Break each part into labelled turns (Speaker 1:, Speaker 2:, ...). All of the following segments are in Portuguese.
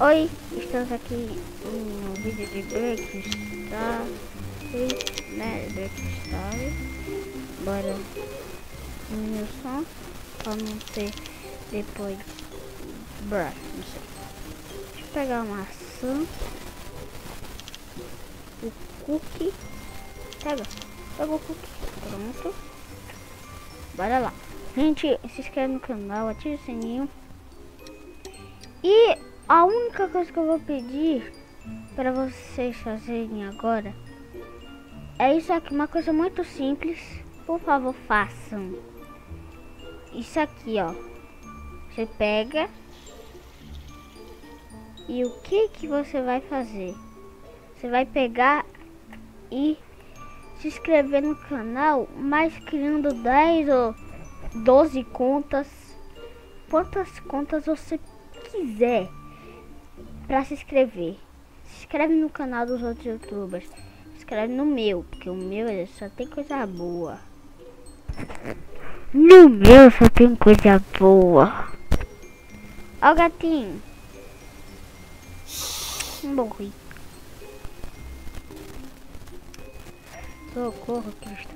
Speaker 1: Oi, estamos aqui no vídeo de Break Star, né, Break Star, bora. Diminuir o som, pra não ter depois, bra, não sei, deixa eu pegar a maçã, o cookie, pega, pega o cookie, pronto, bora lá, gente, se inscreve no canal, ative o sininho, e a única coisa que eu vou pedir para vocês fazerem agora é isso aqui, uma coisa muito simples. Por favor, façam. Isso aqui, ó. Você pega e o que que você vai fazer? Você vai pegar e se inscrever no canal, mas criando 10 ou 12 contas. Quantas contas você quiser para se inscrever. Se inscreve no canal dos outros youtubers. Se inscreve no meu, porque o meu só tem coisa boa. No meu só tem coisa boa. Ó o gatinho. Morri. Socorro, Cristo.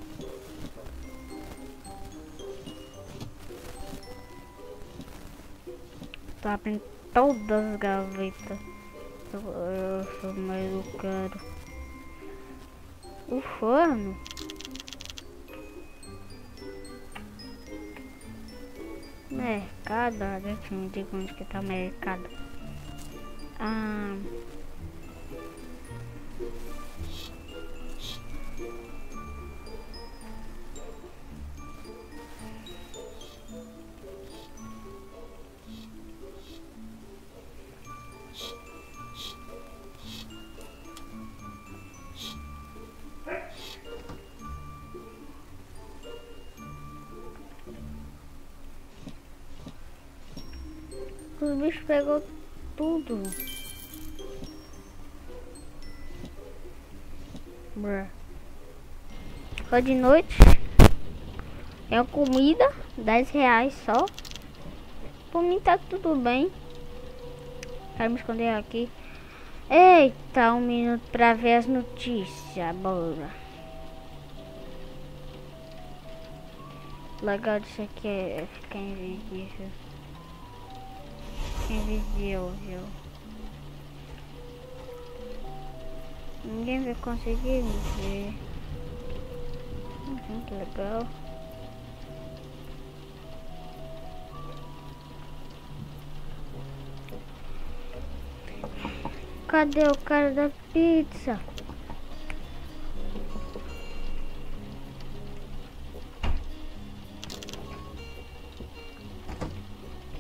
Speaker 1: Tá abrindo todas as gavetas. Eu, eu sou mais eu quero. O forno. Mercado, a gente me diga onde que tá mercado. Ah. Os bichos pegou tudo. Bruh. Só de noite. É comida, 10 reais só. Por mim tá tudo bem. Quero me esconder aqui. Eita, um minuto pra ver as notícias. Bora. Legal disso aqui é ficar invisível invisível. Ninguém vai conseguir me ver. Uhum, que legal. Cadê o cara da pizza?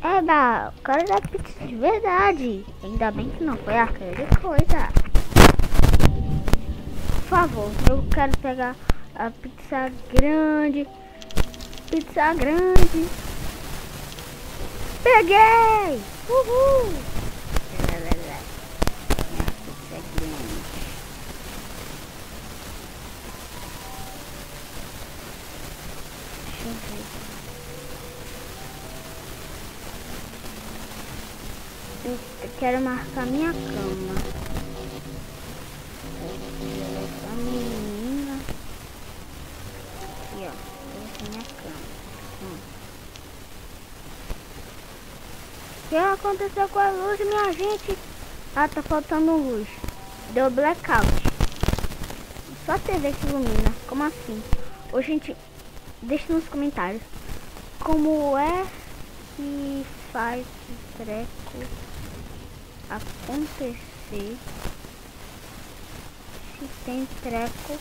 Speaker 1: Eba, o cara da pizza de verdade. Ainda bem que não foi aquele coisa. Por favor, eu quero pegar a pizza grande. Pizza grande. Peguei! Uhul! Minha pizza grande. Deixa eu ver. Eu quero marcar minha cama. A menina. Aqui, ó. Essa minha cama. Hum. O que aconteceu com a luz, minha gente? Ah, tá faltando luz. Deu blackout. Só a TV que ilumina. Como assim? Ô, gente, deixa nos comentários. Como é que faz treco acontecer se tem treco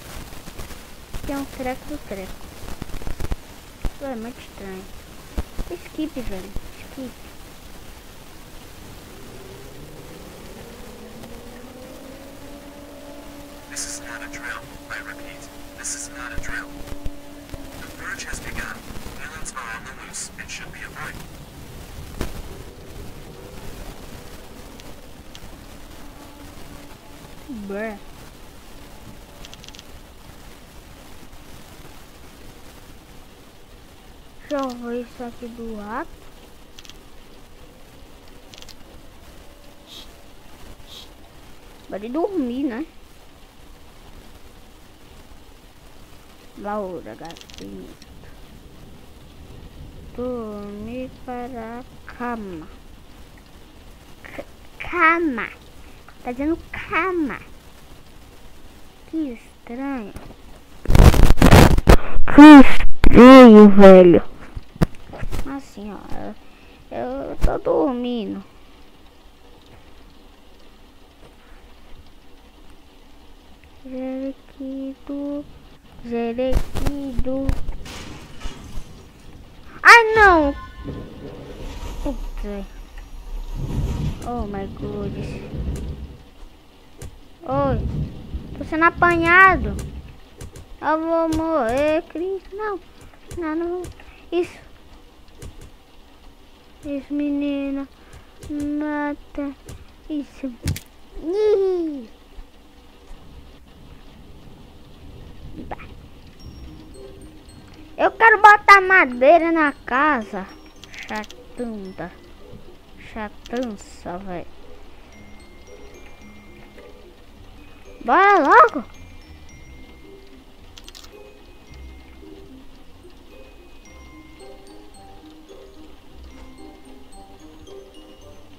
Speaker 1: tem um treco do treco. Isso é muito estranho. Skip velho. Skip Eu ver isso aqui do lado. Pode dormir, né? Laura Gatinho. Dormir para a cama. C cama. Tá dizendo cama. Que estranho. Que estranho, velho. Assim, ó. Eu, eu tô dormindo. Jerequido. Jerequido. Ai, não! Putz. Oh, my goodness. Oi. Tô sendo apanhado. Eu vou morrer, Cris. Não. Não, não. Isso. Isso, menina. Mata. Isso. Ih. Eu quero botar madeira na casa. Chatunda. Chatança, velho. Bora logo.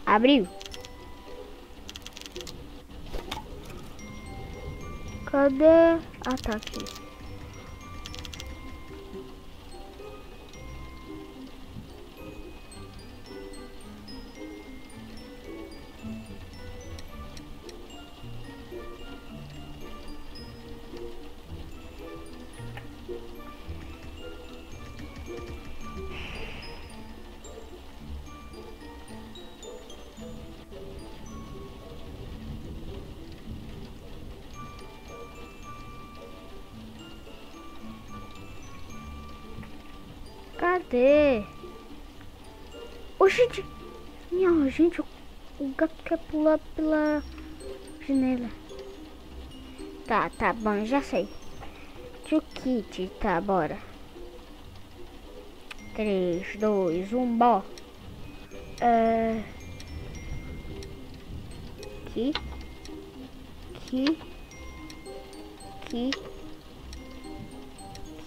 Speaker 1: Abriu. Cadê? Ah, tá aqui. Cadê? Ô, gente! Minha gente, o gato quer pular pela janela. Tá, tá bom, já sei. Tio Kit, tá, bora. 3, 2, 1, bó. É... Aqui. Aqui. Aqui.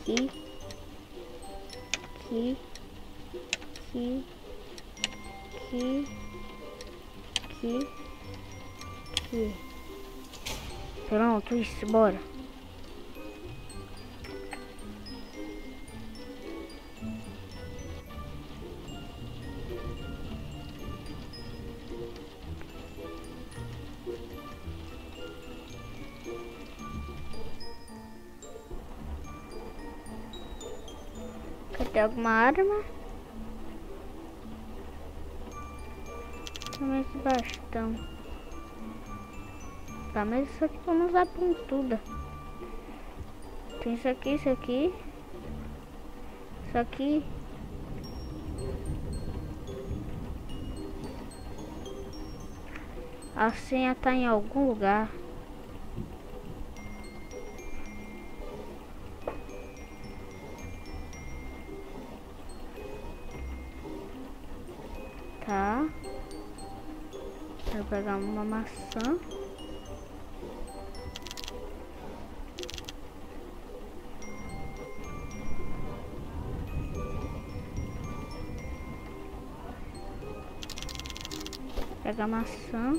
Speaker 1: Aqui aqui, aqui, aqui, aqui, aqui. Pronto, isso, bora. Alguma arma? Toma esse bastão. Tá, mas isso aqui vamos usar pontuda. Tem isso aqui, isso aqui. Isso aqui. A senha tá em algum lugar. Pega a maçã.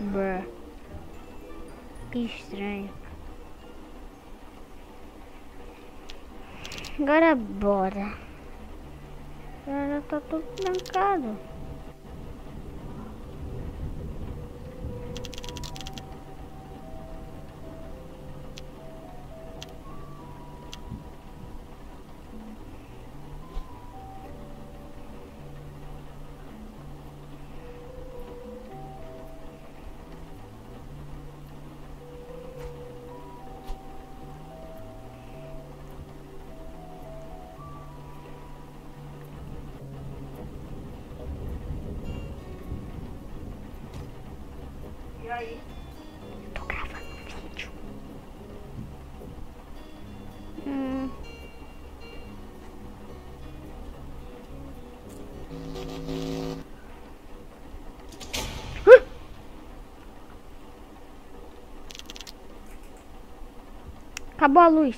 Speaker 1: Bruh. Que estranho. Agora bora. Já tá tudo trancado.
Speaker 2: E aí?
Speaker 1: Tô gravando um vídeo. Hum. Acabou a luz.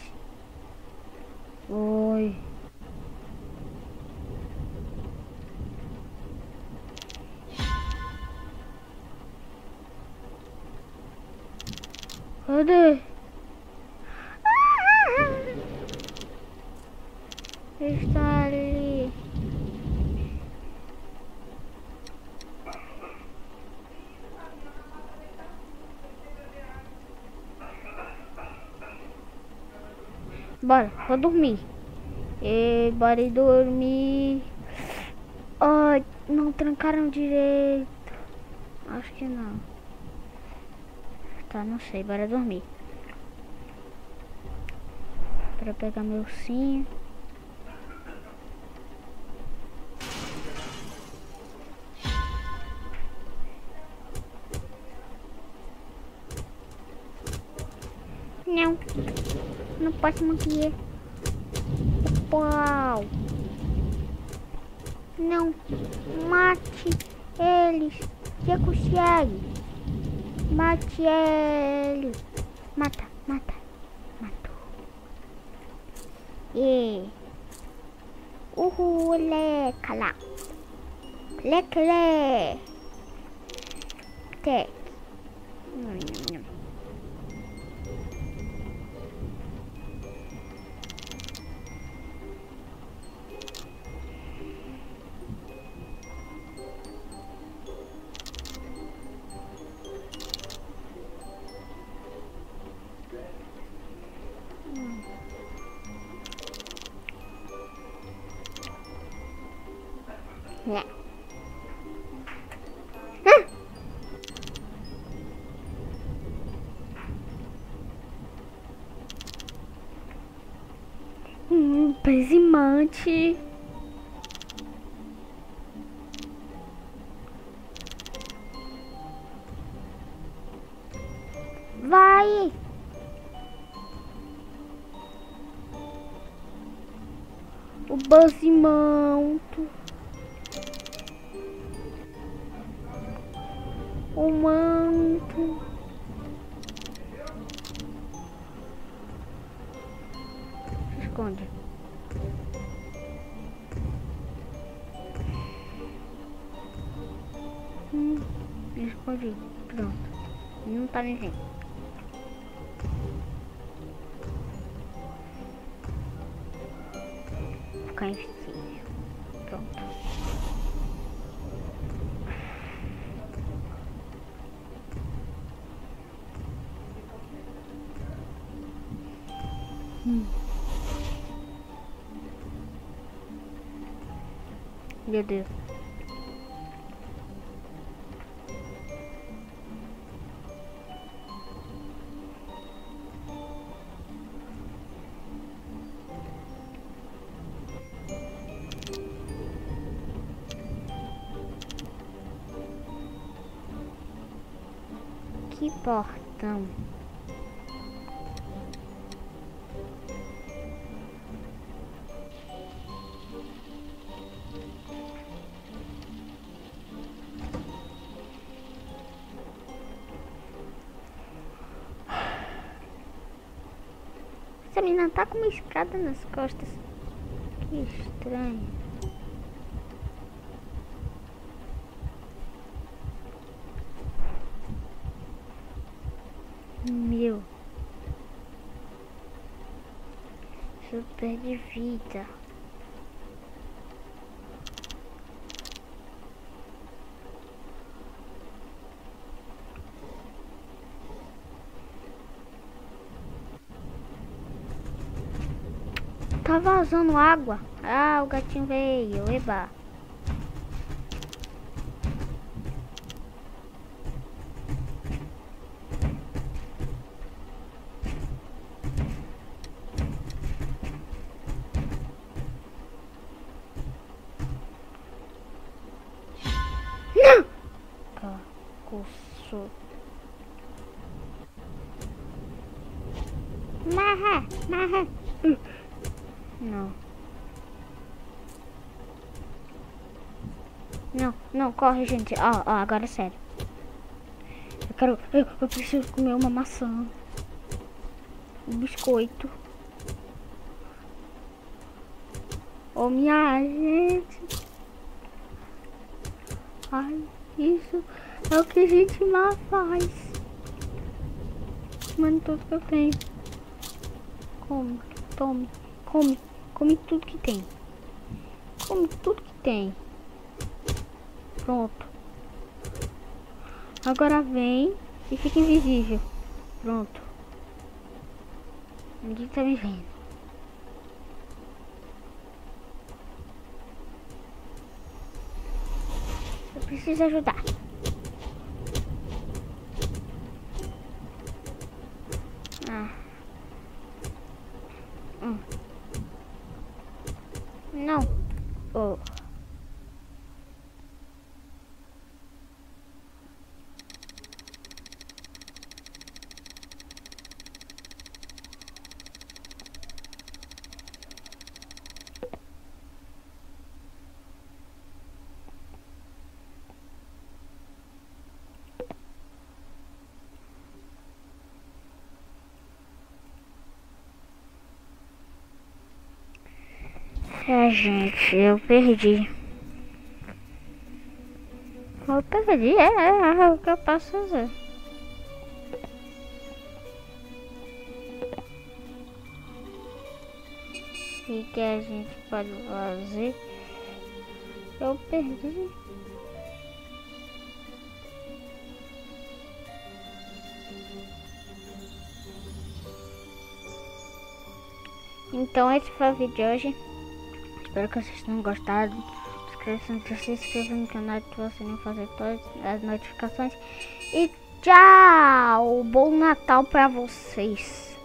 Speaker 1: Cadê? Está ali. Bora, vou dormir. E bora dormir. Ai, não trancaram direito. Acho que não. Tá, não sei, bora dormir. Para pegar meu sim. Não. Não posso morrer. Uau. Não. Mate eles. Que consegue. Mate ele. Mata, mata. Matou. E. Uhul, leca lá. Leca, le. Tec. Nham, Hum, Pezimante. Vai. O Bazimanto. Esconde. Hum, me escondi. Pronto. Não tá vendo. Meu Deus. Que portão. Essa menina tá com uma escada nas costas. Que estranho. Meu. Super de vida. Tá vazando água. Ah, o gatinho veio. Eba. Não! Cacoço. Marra, marra. Não. Não, não, corre, gente. Ó, ó, agora é sério. Eu quero. Eu, eu preciso comer uma maçã. o biscoito. Ô, minha gente. Ai, isso é o que a gente mais faz. Mano, tudo que eu tenho. Come, tome, come, come tudo que tem. Come tudo que tem. Pronto. Agora vem e fica invisível. Pronto. Ninguém tá me vendo. Eu preciso ajudar. Ah. Hum. Não. Oh. É, gente, eu perdi. Eu perdi, é, é, é o que eu posso fazer. O que a gente pode fazer? Eu perdi. Então esse foi o vídeo de hoje. Espero que vocês tenham gostado. Se inscreva no canal para você não fazer todas as notificações. E tchau! Bom Natal para vocês.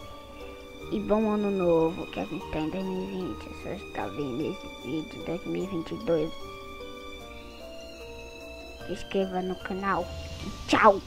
Speaker 1: E bom ano novo que a gente tem em 2020. Se você está vendo esse vídeo em 2022, se inscreva no canal. Tchau!